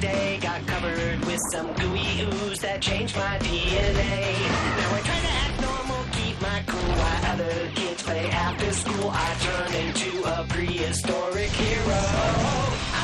day. Got covered with some gooey ooze that changed my DNA. Now I try to act normal, keep my cool while other kids play after school. I turn into a prehistoric hero.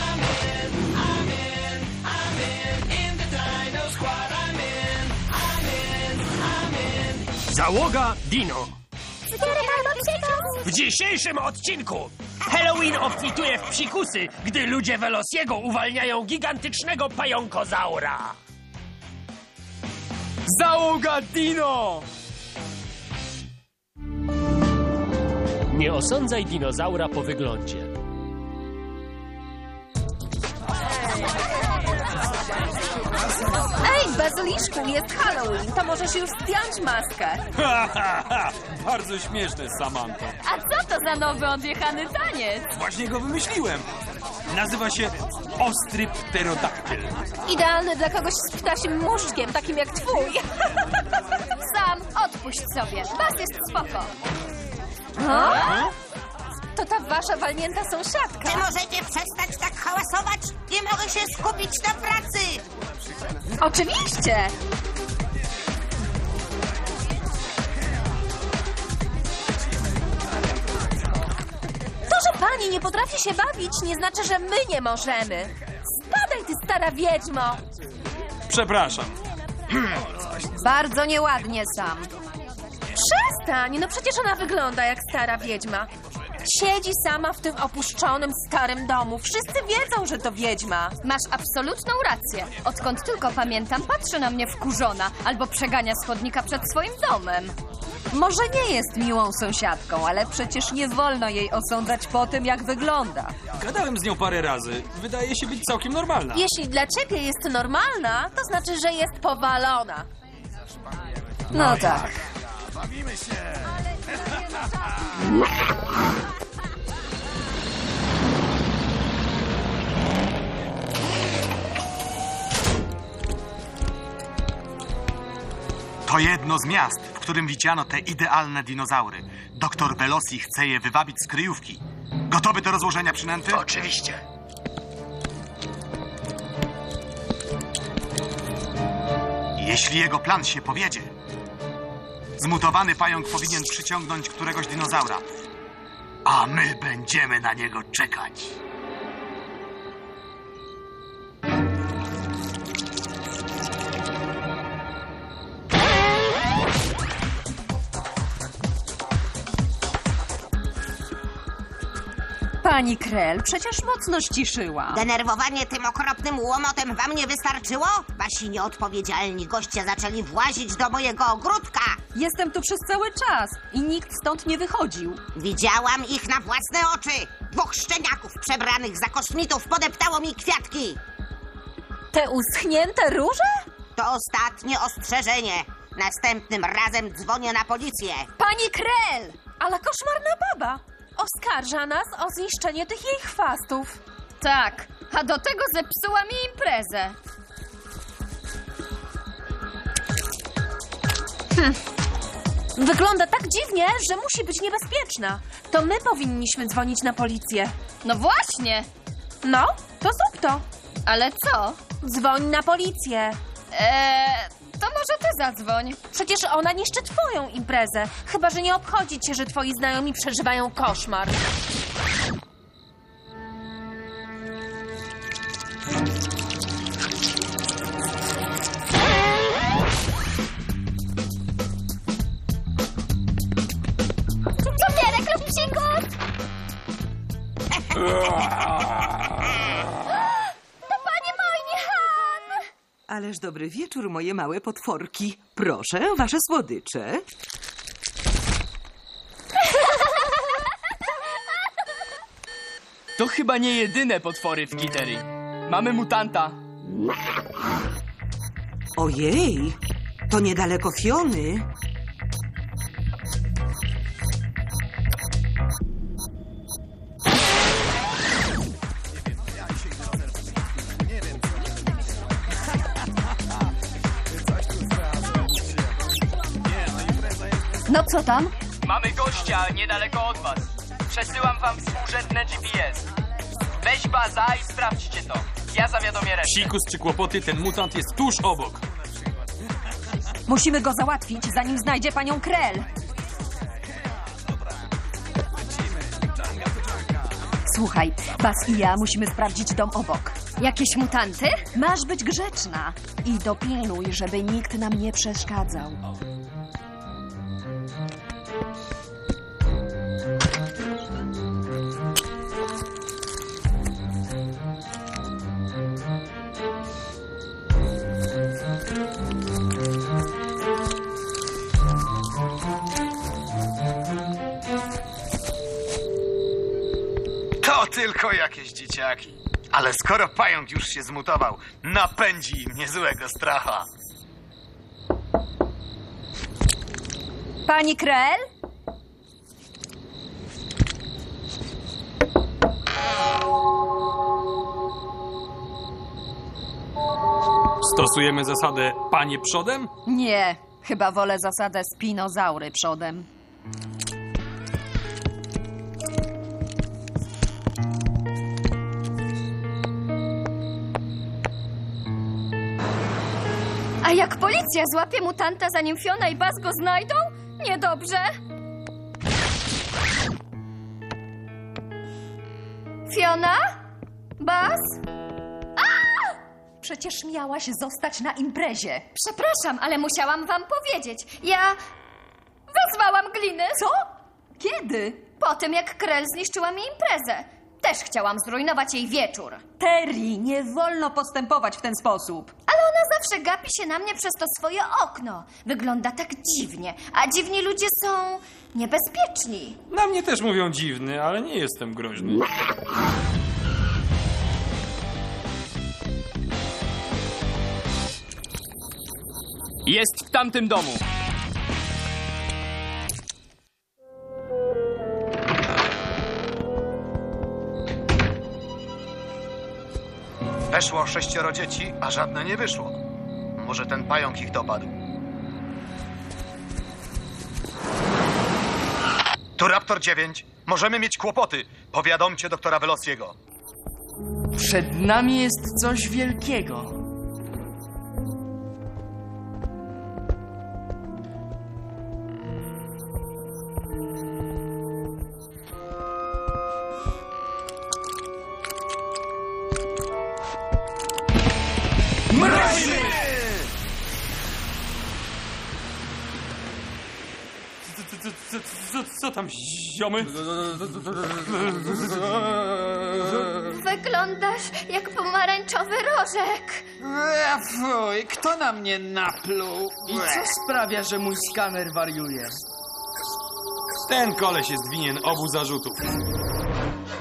I'm in, I'm in, I'm in, in the Dino Squad. I'm in, I'm in, I'm in. Załoga Dino. Cukierek albo psikus! W dzisiejszym odcinku Halloween obfituje w psikusy, gdy ludzie Velociego uwalniają gigantycznego pająkozaura. Załoga Dino! Nie osądzaj dinozaura po wyglądzie. Ej, Bazyliszku, jest Halloween, to możesz już zdjąć maskę. Bardzo śmieszne, Samanto. A co to za nowy odjechany taniec? Właśnie go wymyśliłem. Nazywa się Ostry Pterodaktyl. Idealny dla kogoś z ptasim muszczkiem, takim jak twój. Sam, odpuść sobie. Bas jest spoko. To ta wasza walnięta sąsiadka. Czy możecie przestać tak hałasować? Nie mogę się skupić na pracy! Oczywiście. To, że pani nie potrafi się bawić, nie znaczy, że my nie możemy. Spadaj, ty stara wiedźmo. Przepraszam. Bardzo nieładnie sam. Przestań, no przecież ona wygląda jak stara wiedźma. Siedzi sama w tym opuszczonym starym domu. Wszyscy wiedzą, że to wiedźma. Masz absolutną rację. Odkąd tylko pamiętam, patrzy na mnie wkurzona albo przegania z chodnika przed swoim domem. Może nie jest miłą sąsiadką, ale przecież nie wolno jej osądzać po tym, jak wygląda. Gadałem z nią parę razy. Wydaje się być całkiem normalna. Jeśli dla ciebie jest normalna, to znaczy, że jest powalona. No tak. To jedno z miast, w którym widziano te idealne dinozaury. Doktor Velosi chce je wywabić z kryjówki. Gotowy do rozłożenia przynęty? Oczywiście. Jeśli jego plan się powiedzie, zmutowany pająk powinien przyciągnąć któregoś dinozaura, a my będziemy na niego czekać. Pani Krell przecież mocno ściszyła. Denerwowanie tym okropnym łomotem wam nie wystarczyło? Wasi nieodpowiedzialni goście zaczęli włazić do mojego ogródka. Jestem tu przez cały czas i nikt stąd nie wychodził. Widziałam ich na własne oczy. Dwóch szczeniaków przebranych za kosmitów podeptało mi kwiatki. Te uschnięte róże? To ostatnie ostrzeżenie. Następnym razem dzwonię na policję. Pani Krell! Ale koszmarna baba! Oskarża nas o zniszczenie tych jej chwastów. Tak, a do tego zepsuła mi imprezę. Wygląda tak dziwnie, że musi być niebezpieczna. To my powinniśmy dzwonić na policję. No właśnie, No, to zrób to. ale co? Dzwoń na policję. Eee, to może ty zadzwoń. Przecież ona niszczy twoją imprezę. Chyba, że nie obchodzi cię, że twoi znajomi przeżywają koszmar. Dobry wieczór, moje małe potworki. Proszę, wasze słodycze. To chyba nie jedyne potwory w Kittery. Mamy mutanta. Ojej, to niedaleko Fiony. No co tam? Mamy gościa niedaleko od was. Przesyłam wam współrzędne GPS. Weź baza i sprawdźcie to. Ja zawiadomię resztę. Psikus czy kłopoty, ten mutant jest tuż obok. Musimy go załatwić, zanim znajdzie panią Krell. Słuchaj, Bas i ja musimy sprawdzić dom obok. Jakieś mutanty? Masz być grzeczna i dopilnuj, żeby nikt nam nie przeszkadzał. Tylko jakieś dzieciaki. Ale skoro pająk już się zmutował, napędzi im niezłego stracha. Pani Krell? Stosujemy zasadę panie przodem? Nie, chyba wolę zasadę spinozaury przodem. A jak policja złapie mutanta, zanim Fiona i Baz go znajdą? Niedobrze. Fiona? Baz? Przecież miałaś zostać na imprezie. Przepraszam, ale musiałam wam powiedzieć. Ja wezwałam gliny. Co? Kiedy? Po tym, jak Krell zniszczyła mi imprezę. Też chciałam zrujnować jej wieczór. Terry, nie wolno postępować w ten sposób. Ale ona zawsze gapi się na mnie przez to swoje okno. Wygląda tak dziwnie, a dziwni ludzie są niebezpieczni. Na mnie też mówią dziwny, ale nie jestem groźny. Jest w tamtym domu. Weszło sześcioro dzieci, a żadne nie wyszło. Może ten pająk ich dopadł. Tu Raptor 9. Możemy mieć kłopoty. Powiadomcie doktora Velociego. Przed nami jest coś wielkiego. Co, tam, ziomy? Wyglądasz jak pomarańczowy rożek. E, Fuj, kto na mnie napluł? I co sprawia, że mój skaner wariuje? Ten koleś jest winien obu zarzutów.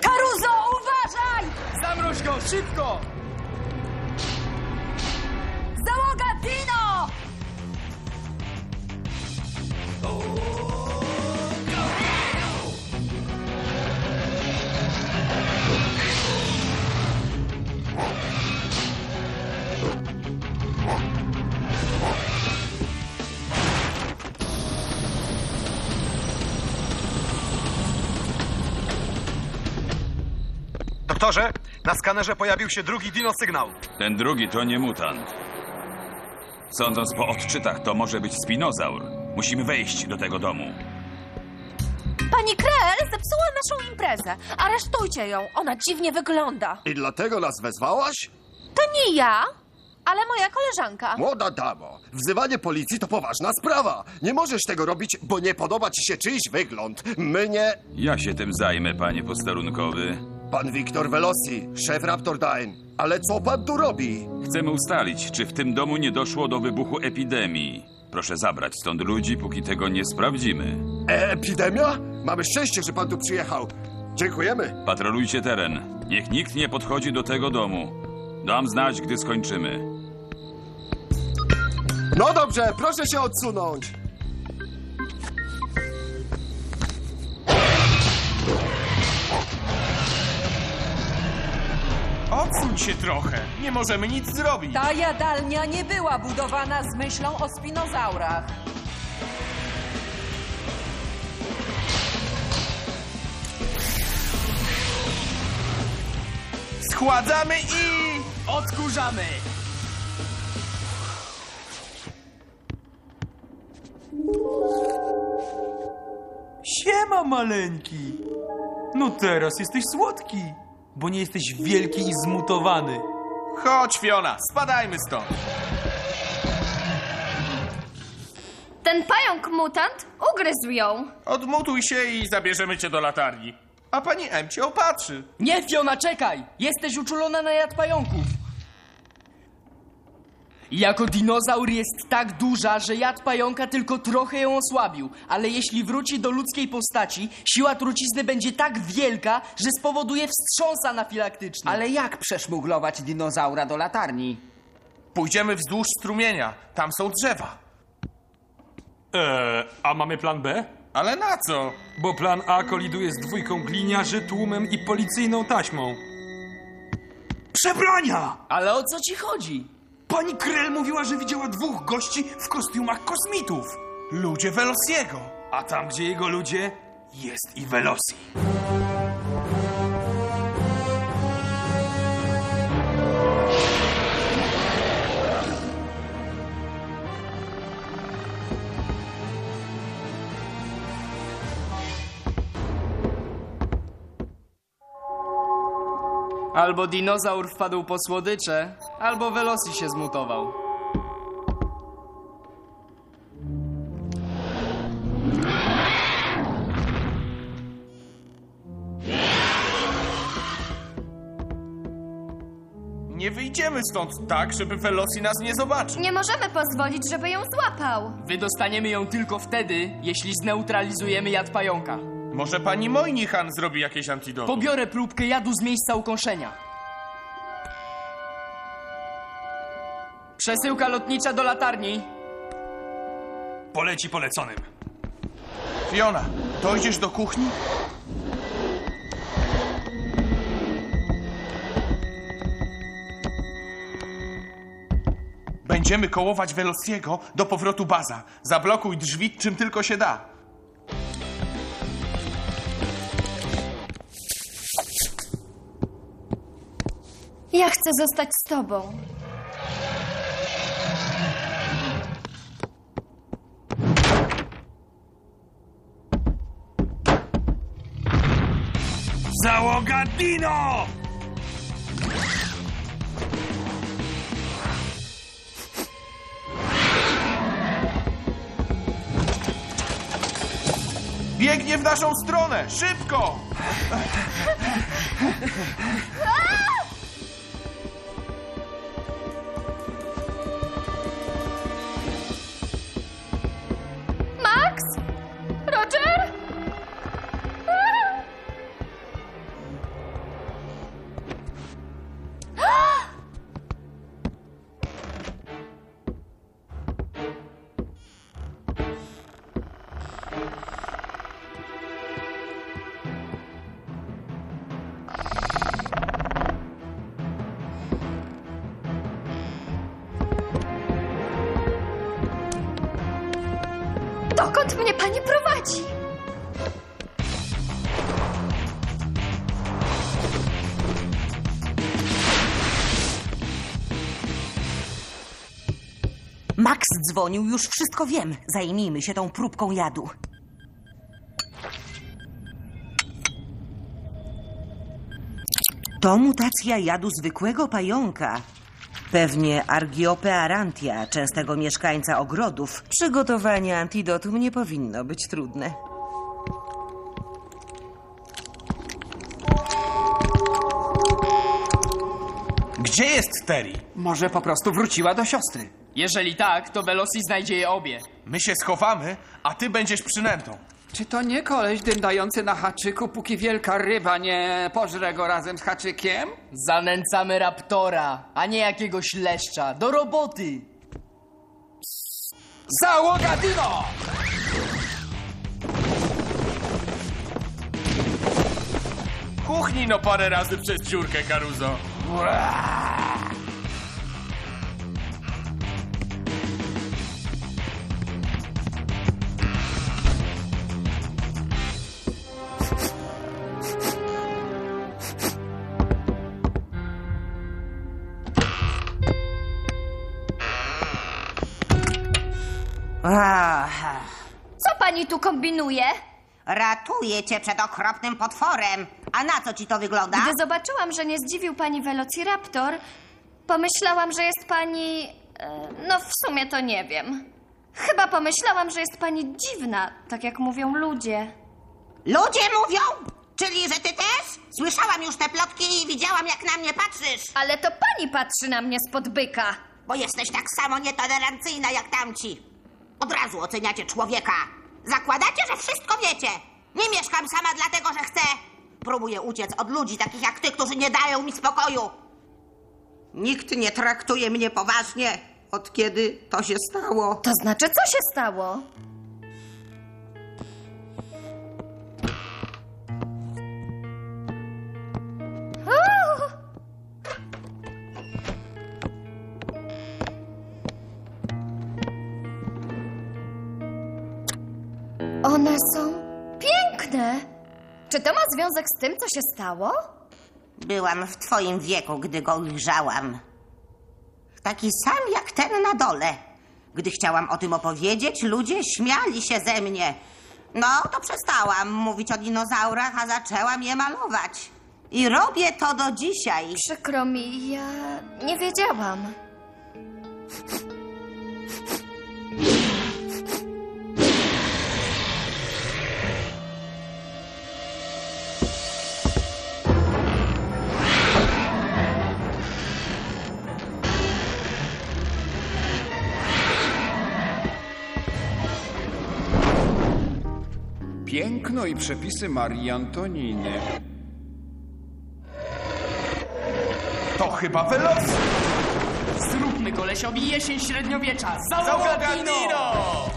Karuzo, uważaj! Zamroź go, szybko! Doktorze, na skanerze pojawił się drugi dino sygnał. Ten drugi to nie mutant. Sądząc po odczytach, to może być spinozaur. Musimy wejść do tego domu. Pani Krell zepsuła naszą imprezę. Aresztujcie ją, ona dziwnie wygląda. I dlatego nas wezwałaś? To nie ja, ale moja koleżanka. Młoda damo, wzywanie policji to poważna sprawa. Nie możesz tego robić, bo nie podoba ci się czyjś wygląd. My nie... Ja się tym zajmę, panie posterunkowy. Pan Wiktor Velosi, szef Raptordyne. Ale co pan tu robi? Chcemy ustalić, czy w tym domu nie doszło do wybuchu epidemii. Proszę zabrać stąd ludzi, póki tego nie sprawdzimy. E, epidemia? Mamy szczęście, że pan tu przyjechał. Dziękujemy. Patrolujcie teren. Niech nikt nie podchodzi do tego domu. Dam znać, gdy skończymy. No dobrze, proszę się odsunąć. Odsuń się trochę. Nie możemy nic zrobić. Ta jadalnia nie była budowana z myślą o spinozaurach. Schładzamy i... Odkurzamy! Maleńki. No teraz jesteś słodki, bo nie jesteś wielki i zmutowany. Chodź, Fiona, spadajmy stąd. Ten pająk mutant ugryzł ją. Odmutuj się i zabierzemy cię do latarni. A pani M cię opatrzy. Nie, Fiona, czekaj! Jesteś uczulona na jad pająków. Jako dinozaur jest tak duża, że jad pająka tylko trochę ją osłabił, ale jeśli wróci do ludzkiej postaci, siła trucizny będzie tak wielka, że spowoduje wstrząs anafilaktyczny. Ale jak przeszmuglować dinozaura do latarni? Pójdziemy wzdłuż strumienia. Tam są drzewa. Eee, a mamy plan B? Ale na co? Bo plan A koliduje z dwójką gliniarzy, tłumem i policyjną taśmą. Przebrania! Ale o co ci chodzi? Pani Krell mówiła, że widziała dwóch gości w kostiumach kosmitów. Ludzie Velociego. A tam, gdzie jego ludzie, jest i Velosi. Albo dinozaur wpadł po słodycze, albo Velosi się zmutował. Nie wyjdziemy stąd tak, żeby Veloci nas nie zobaczył. Nie możemy pozwolić, żeby ją złapał. Wydostaniemy ją tylko wtedy, jeśli zneutralizujemy jad pająka. Może pani Mojnichan zrobi jakieś antidotum? Pobiorę próbkę jadu z miejsca ukąszenia. Przesyłka lotnicza do latarni. Poleci poleconym. Fiona, dojdziesz do kuchni? Będziemy kołować Velociego do powrotu baza. Zablokuj drzwi czym tylko się da. Ja chcę zostać z tobą. Załoga Dino! Biegnie w naszą stronę! Szybko! pani prowadzi? Max dzwonił, już wszystko wiem. Zajmijmy się tą próbką jadu. To mutacja jadu zwykłego pająka. Pewnie Argiope arantia, częstego mieszkańca ogrodów. Przygotowanie antidotum nie powinno być trudne. Gdzie jest Terry? Może po prostu wróciła do siostry. Jeżeli tak, to Velosi znajdzie je obie. My się schowamy, a ty będziesz przynętą. Czy to nie koleś dyndający na haczyku, póki wielka ryba nie pożre go razem z haczykiem? Zanęcamy raptora, a nie jakiegoś leszcza. Do roboty! Załoga Dino! Kuchnij no parę razy przez dziurkę, Karuzo. Pani tu kombinuje? Ratuję cię przed okropnym potworem. A na co ci to wygląda? Gdy zobaczyłam, że nie zdziwił pani Velociraptor, pomyślałam, że jest pani. e, No, w sumie to nie wiem. Chyba pomyślałam, że jest pani dziwna, tak jak mówią ludzie. Ludzie mówią? Czyli, że ty też? Słyszałam już te plotki i widziałam, jak na mnie patrzysz. Ale to pani patrzy na mnie spod byka. Bo jesteś tak samo nietolerancyjna jak tamci. Od razu oceniacie człowieka. Zakładacie, że wszystko wiecie. Nie mieszkam sama dlatego, że chcę. Próbuję uciec od ludzi takich jak ty, którzy nie dają mi spokoju. Nikt nie traktuje mnie poważnie, od kiedy to się stało. To znaczy, co się stało? To ma związek z tym, co się stało? Byłam w twoim wieku, gdy go ujrzałam. Taki sam jak ten na dole. Gdy chciałam o tym opowiedzieć, ludzie śmiali się ze mnie. No, to przestałam mówić o dinozaurach, a zaczęłam je malować. I robię to do dzisiaj. Przykro mi, ja nie wiedziałam. Piękno i przepisy Marii Antoniny. To chyba Veloci! Zróbmy kolesiowi jesień średniowiecza. Załoga Załoga Dino! Dino!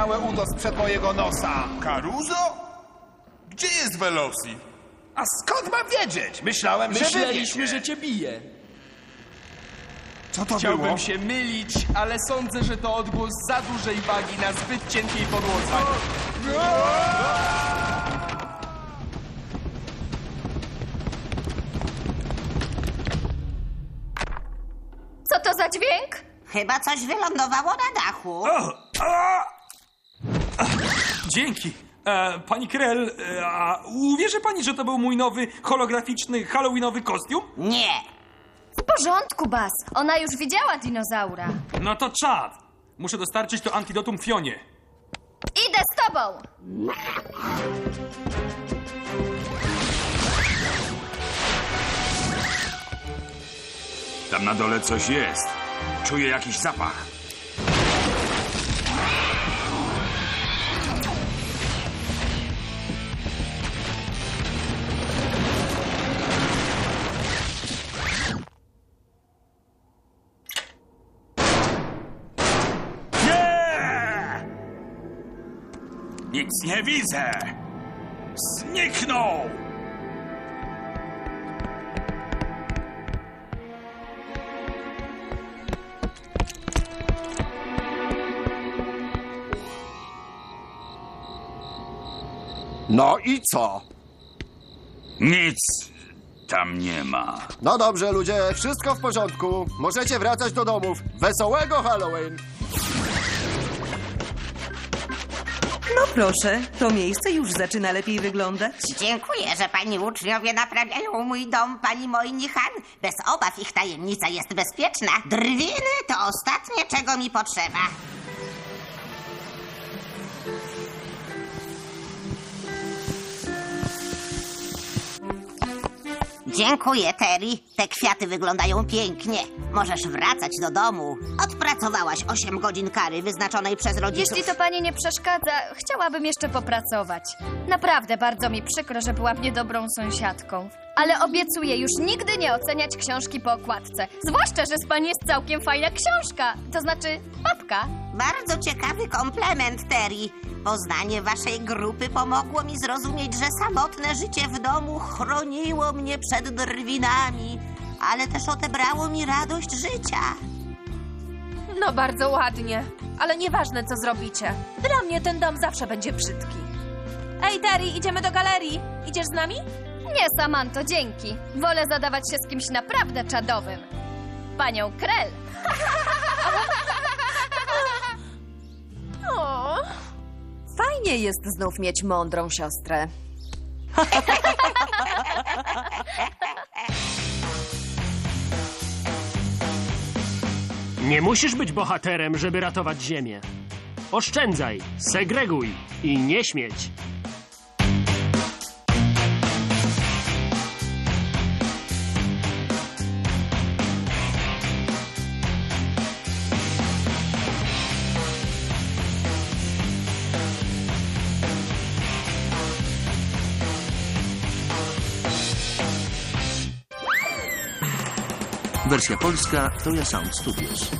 Skamieniałe udo sprzed mojego nosa! Caruso? Gdzie jest Veloci? A skąd mam wiedzieć? Myślałem, że Myśleliśmy, że cię bije. Co to Chciałbym było? się mylić, ale sądzę, że to odgłos za dużej wagi na zbyt cienkiej podłodze. Co to za dźwięk? Chyba coś wylądowało na dachu. Dzięki. E, pani Krell, e, a uwierzy pani, że to był mój nowy holograficzny halloweenowy kostium? Nie. W porządku, Bas. Ona już widziała dinozaura. No to czad. Muszę dostarczyć to antidotum Fionie. Idę z tobą. Tam na dole coś jest. Czuję jakiś zapach. Nic nie widzę! Zniknął! No i co? Nic tam nie ma. No dobrze, ludzie, wszystko w porządku. Możecie wracać do domów. Wesołego Halloween! Proszę, to miejsce już zaczyna lepiej wyglądać. Dziękuję, że pani uczniowie naprawiają mój dom, pani Moynihan. Bez obaw ich tajemnica jest bezpieczna. Drwiny to ostatnie, czego mi potrzeba. Dziękuję, Terry. Te kwiaty wyglądają pięknie. Możesz wracać do domu. Odpracowałaś 8 godzin kary wyznaczonej przez rodziców. Jeśli to pani nie przeszkadza, chciałabym jeszcze popracować. Naprawdę bardzo mi przykro, że byłam niedobrą sąsiadką. Ale obiecuję już nigdy nie oceniać książki po okładce. Zwłaszcza, że z pani jest całkiem fajna książka. To znaczy, babka. Bardzo ciekawy komplement, Terry. Poznanie waszej grupy pomogło mi zrozumieć, że samotne życie w domu chroniło mnie przed drwinami, ale też odebrało mi radość życia. No bardzo ładnie, ale nieważne co zrobicie. Dla mnie ten dom zawsze będzie brzydki. Ej, Terry, idziemy do galerii. Idziesz z nami? Nie, Samanto, dzięki. Wolę zadawać się z kimś naprawdę czadowym. Panią Krell. O. Fajnie jest znów mieć mądrą siostrę. Nie musisz być bohaterem, żeby ratować Ziemię. Oszczędzaj, segreguj i nie śmieć. Wersja polska to ja Sound Studios.